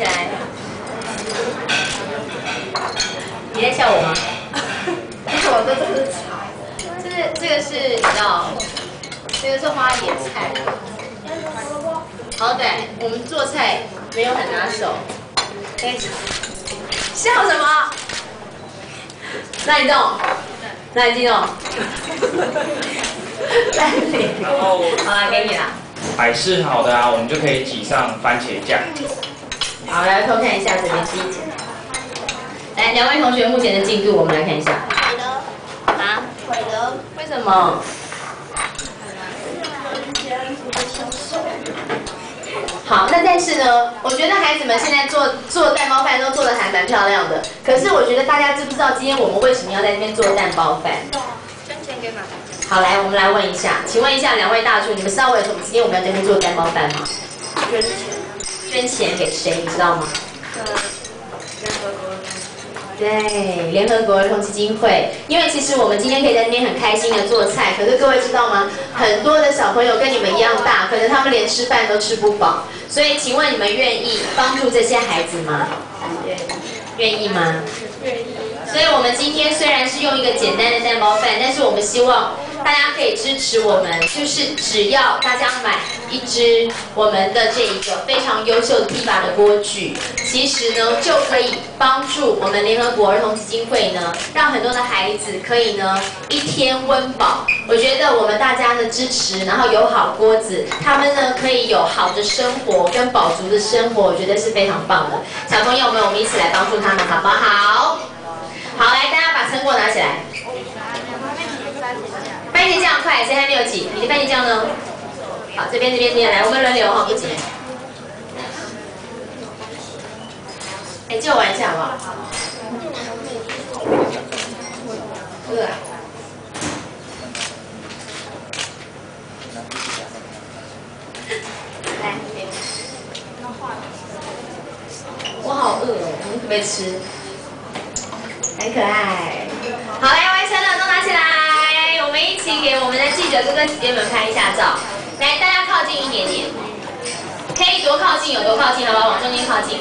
起来。你在笑我吗？我都这是草，这是这个是你知道，这个是花野菜。好歹我们做菜没有很拿手。哎，笑什么？那你动，那你动。然后好了，给你了。摆饰好的啊，我们就可以挤上番茄酱。好，来偷看一下这边第一节。来，两位同学目前的进度，我们来看一下。毁了，啊？毁了，为什么？好，那但是呢，我觉得孩子们现在做做蛋包饭都做的还蛮漂亮的。可是我觉得大家知不知道今天我们为什么要在这边做蛋包饭？捐钱给妈妈。好，来，我们来问一下，请问一下两位大厨，你们知道为什么今天我们要在这边做蛋包饭吗？捐钱。捐钱给谁？你知道吗？对，联合国儿童基金会。因为其实我们今天可以在那边很开心的做菜，可是各位知道吗？很多的小朋友跟你们一样大，可能他们连吃饭都吃不饱。所以，请问你们愿意帮助这些孩子吗？愿意。愿意吗？愿意。所以我们今天虽然是用一个简单的蛋包饭，但是我们希望大家可以支持我们，就是只要大家买一支我们的这一个非常优秀的批发的锅具，其实呢就可以帮助我们联合国儿童基金会呢，让很多的孩子可以呢一天温饱。我觉得我们大家的支持，然后有好锅子，他们呢可以有好的生活跟饱足的生活，我觉得是非常棒的。小朋友们，我们一起来帮助他们，好不好？好，来，大家把成果拿起来。番茄酱快，谁还没有挤？你的番茄酱呢？好，这边这边这边，来，我们轮流哈，不急。哎，借我玩一下好不好？饿。来，我好饿哦，你可不可以吃？很可爱。好，来，完成了，都拿起来，给我们的记者哥哥姐姐们拍一下照。来，大家靠近一点点，可以多靠近有多靠近，好不好？往中间靠近。